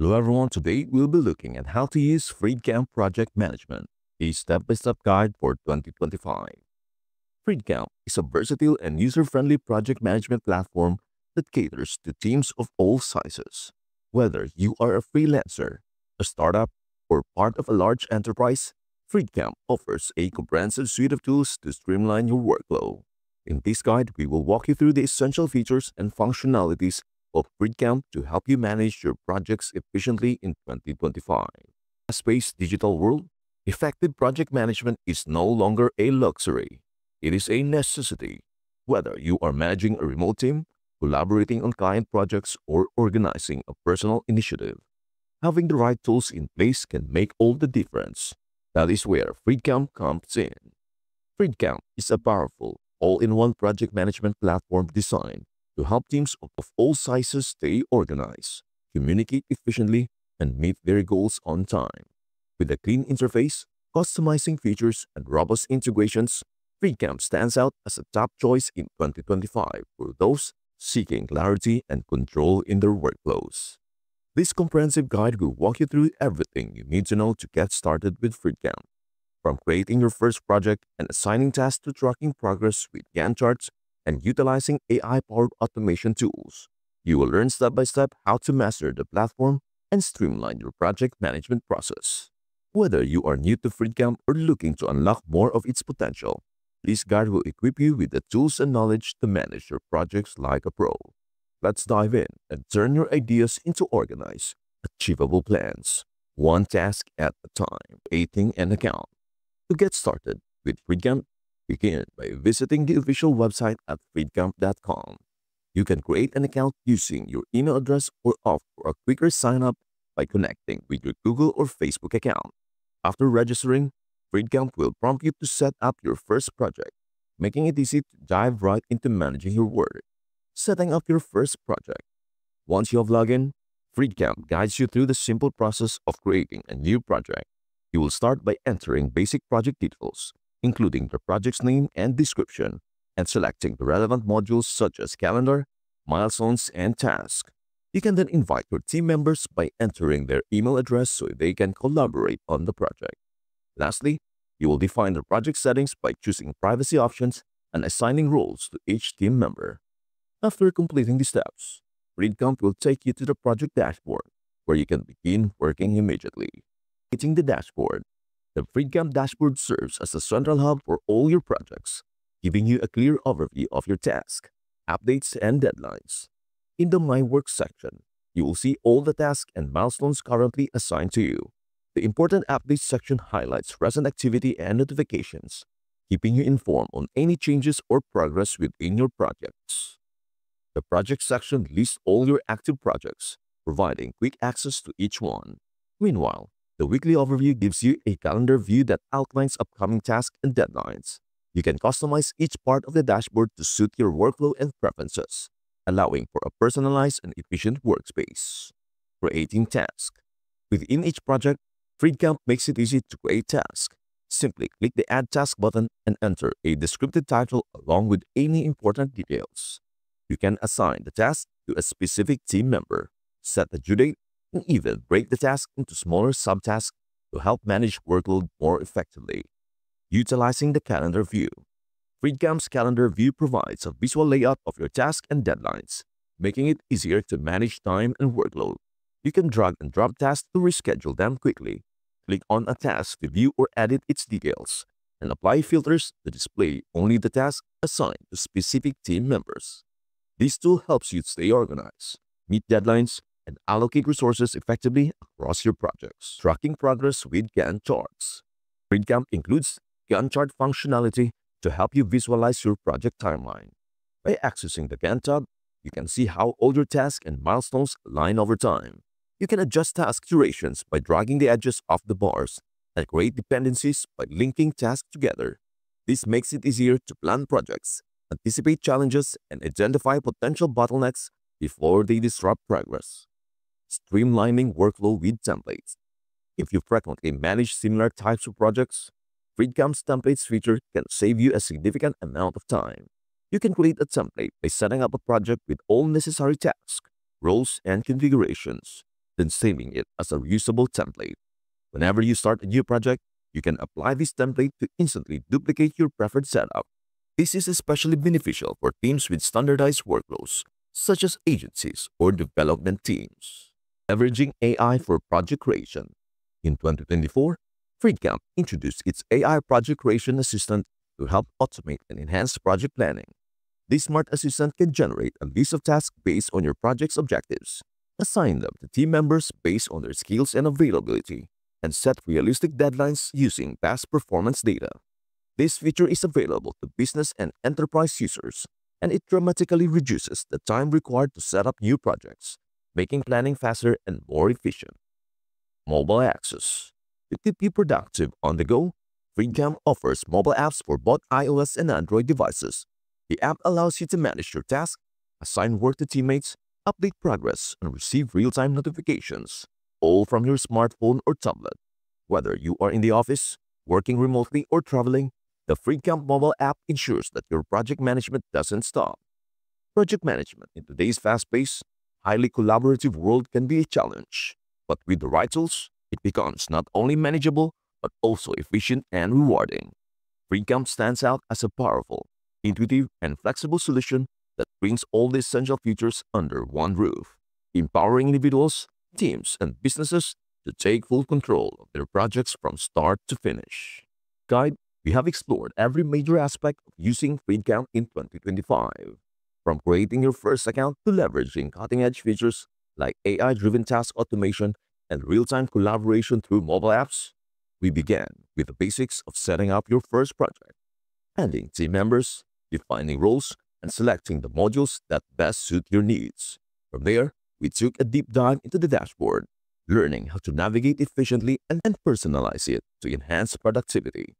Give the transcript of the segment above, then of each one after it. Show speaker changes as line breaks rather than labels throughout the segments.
Hello everyone, today we'll be looking at how to use Freedcamp Project Management, a step-by-step guide for 2025. Freedcamp is a versatile and user-friendly project management platform that caters to teams of all sizes. Whether you are a freelancer, a startup, or part of a large enterprise, Freedcamp offers a comprehensive suite of tools to streamline your workflow. In this guide, we will walk you through the essential features and functionalities of Freedcamp to help you manage your projects efficiently in 2025. Fast-paced digital world, effective project management is no longer a luxury. It is a necessity. Whether you are managing a remote team, collaborating on client projects, or organizing a personal initiative, having the right tools in place can make all the difference. That is where Freedcamp comes in. Freedcamp is a powerful, all-in-one project management platform designed to help teams of all sizes stay organized, communicate efficiently, and meet their goals on time. With a clean interface, customizing features, and robust integrations, Freedcamp stands out as a top choice in 2025 for those seeking clarity and control in their workflows. This comprehensive guide will walk you through everything you need to know to get started with Freedcamp. From creating your first project and assigning tasks to tracking progress with Gantt charts and utilizing AI-powered automation tools, you will learn step-by-step how to master the platform and streamline your project management process. Whether you are new to Freedcamp or looking to unlock more of its potential, this guide will equip you with the tools and knowledge to manage your projects like a pro. Let's dive in and turn your ideas into organized, achievable plans, one task at a time, creating an account. To get started with Freedcamp, begin by visiting the official website at freedcamp.com. You can create an account using your email address or opt for a quicker sign-up by connecting with your Google or Facebook account. After registering, Freedcamp will prompt you to set up your first project, making it easy to dive right into managing your work. Setting up your first project. Once you have logged in, Freedcamp guides you through the simple process of creating a new project. You will start by entering basic project details, including the project's name and description, and selecting the relevant modules such as calendar, milestones, and tasks. You can then invite your team members by entering their email address so they can collaborate on the project. Lastly, you will define the project settings by choosing privacy options and assigning roles to each team member. After completing the steps, Freedcamp will take you to the project dashboard, where you can begin working immediately. Hitting the dashboard, the Freedcamp dashboard serves as a central hub for all your projects, giving you a clear overview of your tasks, updates, and deadlines. In the My Work section, you will see all the tasks and milestones currently assigned to you. The Important Updates section highlights recent activity and notifications, keeping you informed on any changes or progress within your projects. The Project section lists all your active projects, providing quick access to each one. Meanwhile, the Weekly Overview gives you a calendar view that outlines upcoming tasks and deadlines. You can customize each part of the dashboard to suit your workflow and preferences, allowing for a personalized and efficient workspace. Creating tasks. Within each project, Freedcamp makes it easy to create tasks. Simply click the Add Task button and enter a descriptive title along with any important details. You can assign the task to a specific team member, set the due date, and even break the task into smaller subtasks to help manage workload more effectively. Utilizing the calendar view. Freedcamp's calendar view provides a visual layout of your tasks and deadlines, making it easier to manage time and workload. You can drag and drop tasks to reschedule them quickly Click on a task to view or edit its details, and apply filters to display only the tasks assigned to specific team members. This tool helps you stay organized, meet deadlines, and allocate resources effectively across your projects. Tracking progress with Gantt charts. Freedcamp includes Gantt chart functionality to help you visualize your project timeline. By accessing the Gantt tab, you can see how all your tasks and milestones align over time. You can adjust task durations by dragging the edges of the bars and create dependencies by linking tasks together. This makes it easier to plan projects, anticipate challenges, and identify potential bottlenecks before they disrupt progress. Streamlining workflow with templates. If you frequently manage similar types of projects, Freedcamp's templates feature can save you a significant amount of time. You can create a template by setting up a project with all necessary tasks, roles, and configurations then saving it as a reusable template. Whenever you start a new project, you can apply this template to instantly duplicate your preferred setup. This is especially beneficial for teams with standardized workflows, such as agencies or development teams. Leveraging AI for project creation. In 2024, Freedcamp introduced its AI project creation assistant to help automate and enhance project planning. This smart assistant can generate a list of tasks based on your project's objectives, assign them to team members based on their skills and availability, and set realistic deadlines using past performance data. This feature is available to business and enterprise users, and it dramatically reduces the time required to set up new projects, making planning faster and more efficient. Mobile Access To keep you productive on the go, Freedcamp offers mobile apps for both iOS and Android devices. The app allows you to manage your tasks, assign work to teammates, update progress, and receive real-time notifications, all from your smartphone or tablet. Whether you are in the office, working remotely, or traveling, the Freedcamp mobile app ensures that your project management doesn't stop. Project management in today's fast-paced, highly collaborative world can be a challenge, but with the right tools, it becomes not only manageable, but also efficient and rewarding. Freedcamp stands out as a powerful, intuitive, and flexible solution that brings all the essential features under one roof, empowering individuals, teams, and businesses to take full control of their projects from start to finish. Guide, we have explored every major aspect of using Freedcamp in 2025, from creating your first account to leveraging cutting-edge features like AI-driven task automation and real-time collaboration through mobile apps. We began with the basics of setting up your first project, adding team members, defining roles, and selecting the modules that best suit your needs. From there, we took a deep dive into the dashboard, learning how to navigate efficiently and, then personalize it to enhance productivity.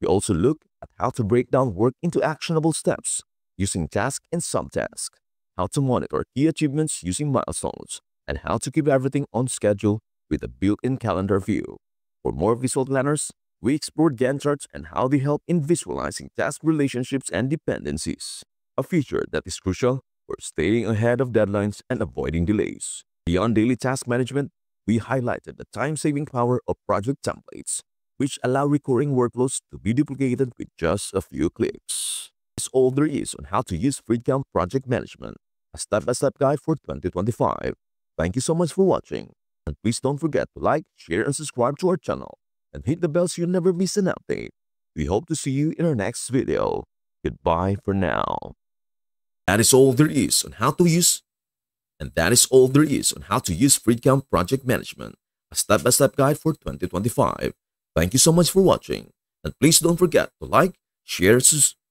We also looked at how to break down work into actionable steps using task and subtask, how to monitor key achievements using milestones, and how to keep everything on schedule with a built-in calendar view. For more visual planners, we explored Gantt charts and how they help in visualizing task relationships and dependencies, a feature that is crucial for staying ahead of deadlines and avoiding delays. Beyond daily task management, we highlighted the time-saving power of project templates, which allow recurring workloads to be duplicated with just a few clicks. All there is on how to use Freedcamp Project Management, a step-by-step -step guide for 2025. Thank you so much for watching, and please don't forget to like, share, and subscribe to our channel and hit the bell so you never miss an update. We hope to see you in our next video. Goodbye for now. That is all there is on how to use and that is all there is on how to use Freedcamp Project Management, a step-by-step -step guide for 2025. Thank you so much for watching, and please don't forget to like, share, subscribe,